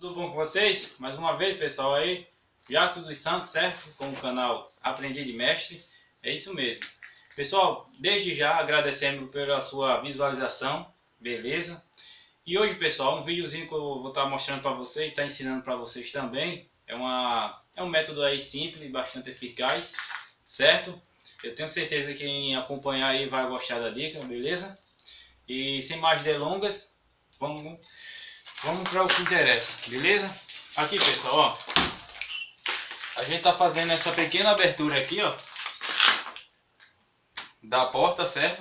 Tudo bom com vocês? Mais uma vez, pessoal, aí, Jaco dos Santos, certo? Com o canal Aprendi de Mestre. É isso mesmo. Pessoal, desde já agradecemos pela sua visualização, beleza? E hoje, pessoal, um videozinho que eu vou estar mostrando para vocês, estar ensinando para vocês também. É, uma, é um método aí simples bastante eficaz, certo? Eu tenho certeza que quem acompanhar aí vai gostar da dica, beleza? E sem mais delongas, vamos Vamos para o que interessa, beleza? Aqui, pessoal, ó. A gente tá fazendo essa pequena abertura aqui, ó. Da porta, certo?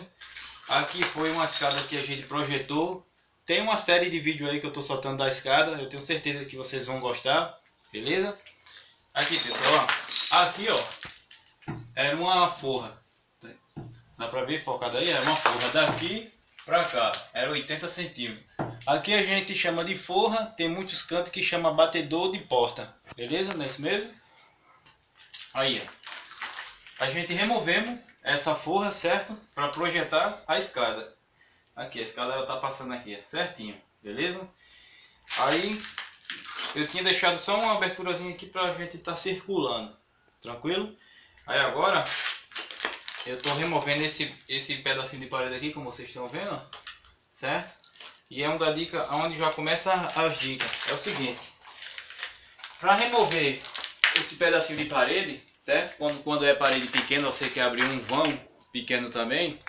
Aqui foi uma escada que a gente projetou. Tem uma série de vídeos aí que eu tô soltando da escada. Eu tenho certeza que vocês vão gostar, beleza? Aqui, pessoal, ó. Aqui, ó. Era uma forra. Dá pra ver focado aí? Era uma forra daqui pra cá. Era 80 centímetros. Aqui a gente chama de forra, tem muitos cantos que chama batedor de porta. Beleza? Não é isso mesmo? Aí, ó. A gente removemos essa forra, certo? Para projetar a escada. Aqui, a escada ela tá passando aqui, certinho. Beleza? Aí, eu tinha deixado só uma aberturazinha aqui para a gente estar tá circulando. Tranquilo? Aí agora, eu estou removendo esse, esse pedacinho de parede aqui, como vocês estão vendo. Certo? E é uma dica onde já começa as dicas. É o seguinte. Para remover esse pedacinho de parede, certo? Quando, quando é parede pequena, você quer abrir um vão pequeno também.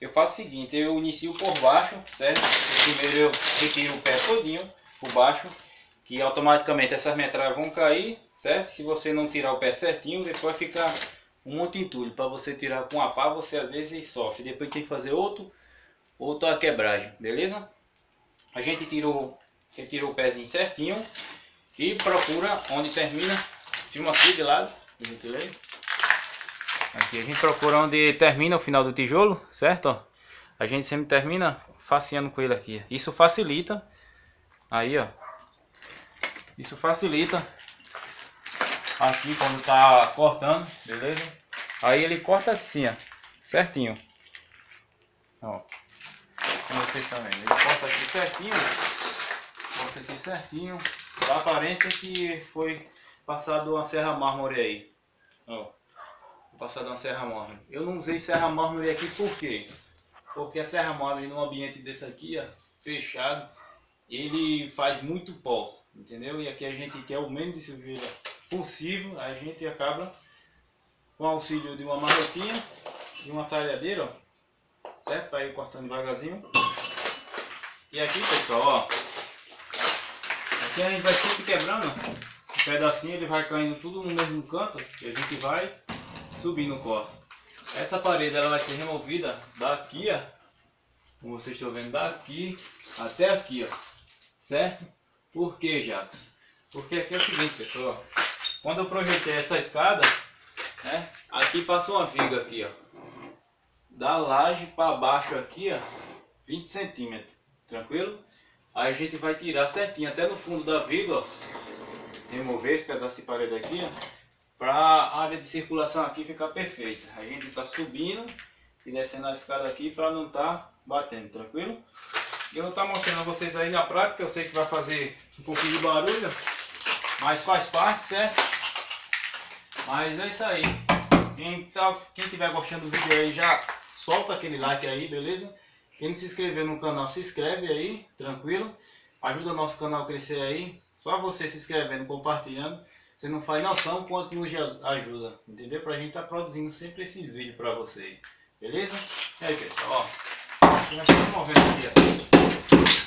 Eu faço o seguinte, eu inicio por baixo, certo? Primeiro eu retiro o pé todinho por baixo, que automaticamente essas metralhas vão cair, certo? Se você não tirar o pé certinho, depois fica um monte de entulho. Para você tirar com a pá, você às vezes sofre. Depois tem que fazer outro, outra quebragem, beleza? A gente tirou, retirou o pezinho certinho e procura onde termina, filma aqui de lado, Aqui a gente procura onde termina o final do tijolo, certo? A gente sempre termina faceando com ele aqui. Isso facilita, aí ó, isso facilita aqui quando tá cortando, beleza? Aí ele corta assim, ó, certinho. Ó vocês estão. Ele corta aqui certinho, corta aqui certinho, dá a aparência que foi passado uma serra mármore aí. Ó, passado uma serra mármore. Eu não usei serra mármore aqui por quê? Porque a serra mármore num ambiente desse aqui, ó, fechado, ele faz muito pó, entendeu? E aqui a gente quer o menos de sujeira possível, a gente acaba com auxílio de uma marretinha e uma talhadeira, ó, certo? Para ir cortando devagarzinho. E aqui, pessoal, ó. Aqui a gente vai sempre quebrando. Um pedacinho ele vai caindo tudo no mesmo canto. E a gente vai subindo o corte. Essa parede ela vai ser removida daqui, ó. Como vocês estão vendo, daqui até aqui, ó. Certo? Por que, Jacques? Porque aqui é o seguinte, pessoal. Quando eu projetei essa escada, né? Aqui passou uma viga aqui, ó da laje para baixo aqui, ó, 20 centímetros, tranquilo? Aí a gente vai tirar certinho, até no fundo da ó, remover esse pedaço de parede aqui, ó, para a área de circulação aqui ficar perfeita. A gente está subindo e descendo a escada aqui para não estar tá batendo, tranquilo? Eu vou estar tá mostrando a vocês aí na prática, eu sei que vai fazer um pouquinho de barulho, mas faz parte, certo? Mas é isso aí. Então, quem estiver gostando do vídeo aí já solta aquele like aí, beleza? Quem não se inscreveu no canal, se inscreve aí, tranquilo? Ajuda nosso canal a crescer aí. Só você se inscrevendo, compartilhando, você não faz noção quanto nos ajuda, entendeu? Pra gente estar tá produzindo sempre esses vídeos pra vocês, beleza? E aí, pessoal, ó. Nós estamos movendo aqui, ó.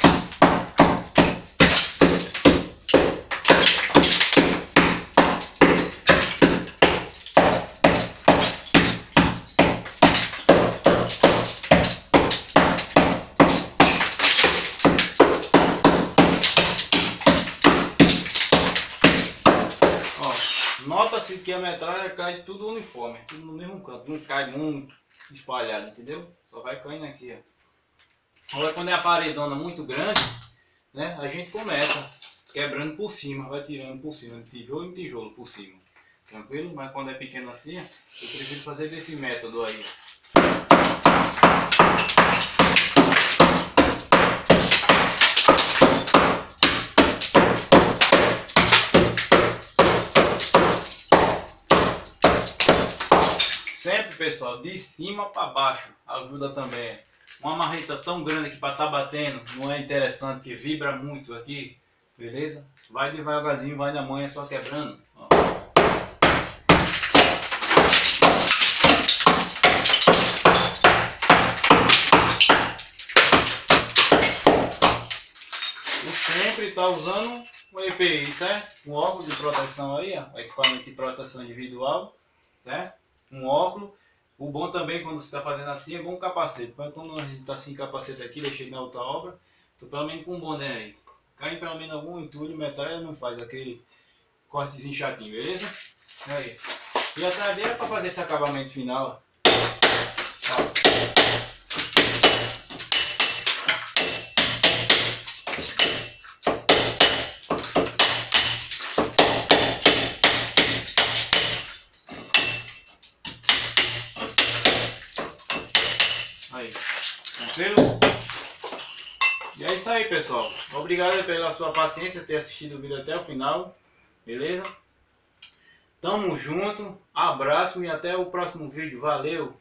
Nota-se que a metralha cai tudo uniforme, tudo no mesmo canto, não cai muito espalhado, entendeu? Só vai caindo aqui, ó. Agora quando é a paredona muito grande, né, a gente começa quebrando por cima, vai tirando por cima, de tijolo em tijolo por cima. Tranquilo? Mas quando é pequeno assim, eu prefiro fazer desse método aí, pessoal, de cima para baixo, ajuda também. Uma marreta tão grande que para estar tá batendo não é interessante, que vibra muito aqui, beleza? Vai devagarzinho, vai na manha só quebrando. Ó. sempre está usando um EPI, certo? Um óculos de proteção aí, ó, equipamento de proteção individual, certo? Um óculos. O bom também quando você está fazendo assim é bom um capacete. Mas quando a gente está sem capacete aqui, deixei na outra obra, tô pelo menos com um boné aí. Cai pelo menos algum entulho, metralha não faz aquele cortezinho chatinho, beleza? Aí. E atrás dele é para fazer esse acabamento final, ó. Tranquilo? Isso aí, pessoal. Obrigado pela sua paciência, ter assistido o vídeo até o final. Beleza? Tamo junto. Abraço e até o próximo vídeo. Valeu!